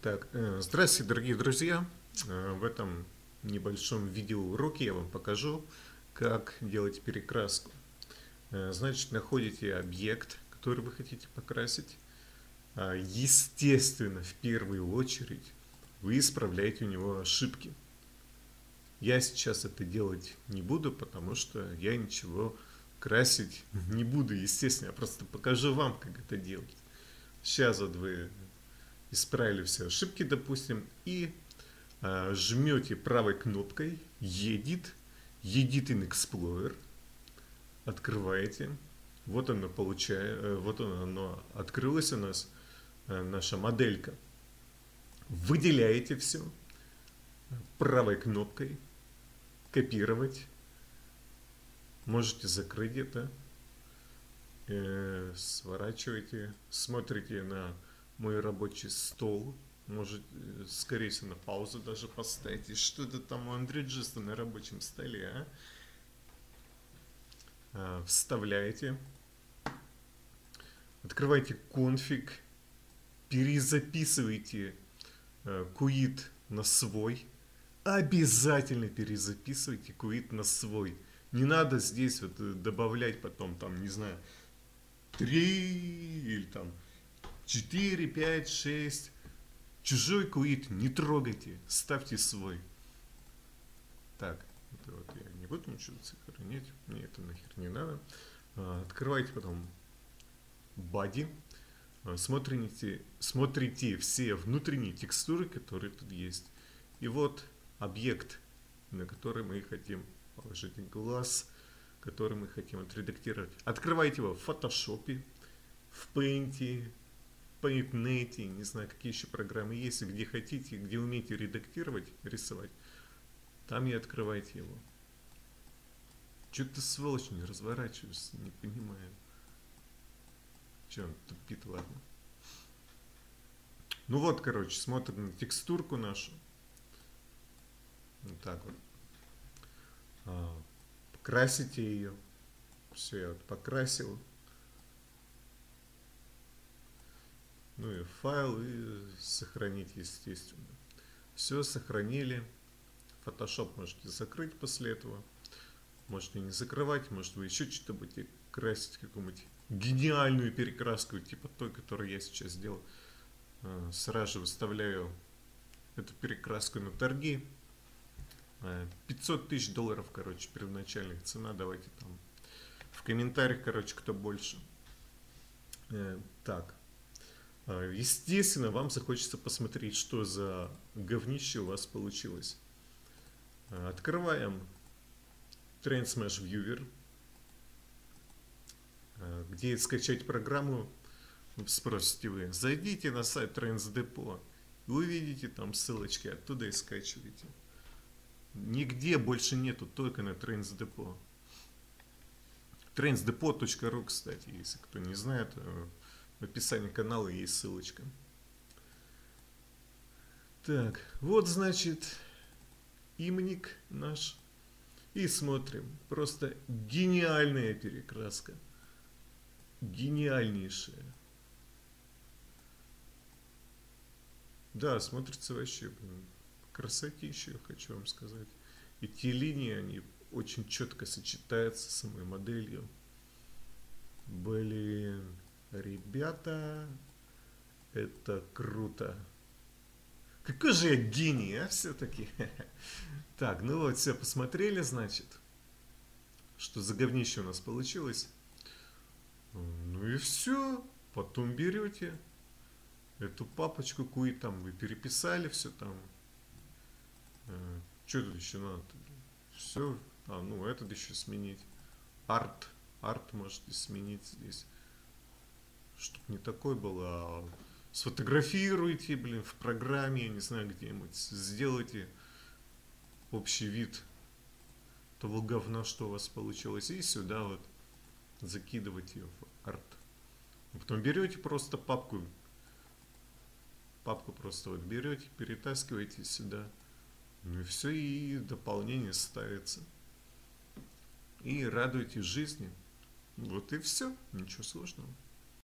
Так, э, здравствуйте, дорогие друзья. Э, в этом небольшом видеоуроке я вам покажу, как делать перекраску. Э, значит, находите объект, который вы хотите покрасить. А, естественно, в первую очередь вы исправляете у него ошибки. Я сейчас это делать не буду, потому что я ничего красить не буду, естественно. Я просто покажу вам, как это делать. Сейчас вот вы исправили все ошибки, допустим, и э, жмете правой кнопкой «Едит», «Edit in Explorer», открываете, вот оно получает, э, вот оно, оно открылось у нас, э, наша моделька. Выделяете все правой кнопкой, копировать, можете закрыть это, э, сворачиваете, смотрите на мой рабочий стол, может, скорее всего, на паузу даже поставить. И что это там у Андреджиста на рабочем столе, а? а? Вставляете. Открывайте конфиг. Перезаписывайте э, куит на свой. Обязательно перезаписывайте куит на свой. Не надо здесь вот э, добавлять потом, там, не знаю, 3 или там 4, 5, 6. Чужой куит не трогайте, ставьте свой. Так, это вот я не буду ничего сохранять, мне это нахер не надо. А, открывайте потом body, а, смотрите, смотрите все внутренние текстуры, которые тут есть. И вот объект, на который мы хотим положить глаз, который мы хотим отредактировать. Открывайте его в фотошопе, в Paint, PaintNet, не знаю, какие еще программы есть, где хотите, где умеете редактировать, рисовать, там и открывайте его. Что-то сволочь не разворачиваешься, не понимаю. Че он тупит, ладно. Ну вот, короче, смотрим на текстурку нашу. Вот так вот. А, красите ее. Все, я вот покрасил. Ну и файл, и сохранить, естественно. Все, сохранили. Photoshop можете закрыть после этого. Можете не закрывать, может вы еще что-то будете красить, какую-нибудь гениальную перекраску, типа той, которую я сейчас сделал. А, сразу же выставляю эту перекраску на торги. 500 тысяч долларов, короче, первоначальная цена. Давайте там в комментариях, короче, кто больше. Э, так. А, естественно, вам захочется посмотреть, что за говнище у вас получилось. А, открываем Trend Smash Viewer, а, где скачать программу, спросите вы. Зайдите на сайт Trends Depot, и увидите там ссылочки, оттуда и скачивайте. Нигде больше нету, только на Trends Depot. trendsdepot.ru, кстати, если кто не знает, э, в описании канала есть ссылочка. Так, вот значит имник наш. И смотрим. Просто гениальная перекраска. Гениальнейшая. Да, смотрится вообще, красотища, хочу вам сказать. И те линии, они очень четко сочетаются с самой моделью. Блин, ребята, это круто. Какой же я гений, а, все-таки. Так, ну вот, все, посмотрели, значит, что за говнище у нас получилось. Ну и все, потом берете эту папочку, куи там вы переписали, все там, Э, что тут еще надо? Все. А, ну, этот еще сменить. Арт. Арт можете сменить здесь. Чтоб не такой был, а сфотографируйте, блин, в программе, я не знаю, где-нибудь. Сделайте общий вид того говна, что у вас получилось. И сюда вот закидывайте в арт. Потом берете просто папку, папку просто вот берете, перетаскиваете сюда. Ну и все, и дополнение ставится. И радуйтесь жизни. Вот и все, ничего сложного.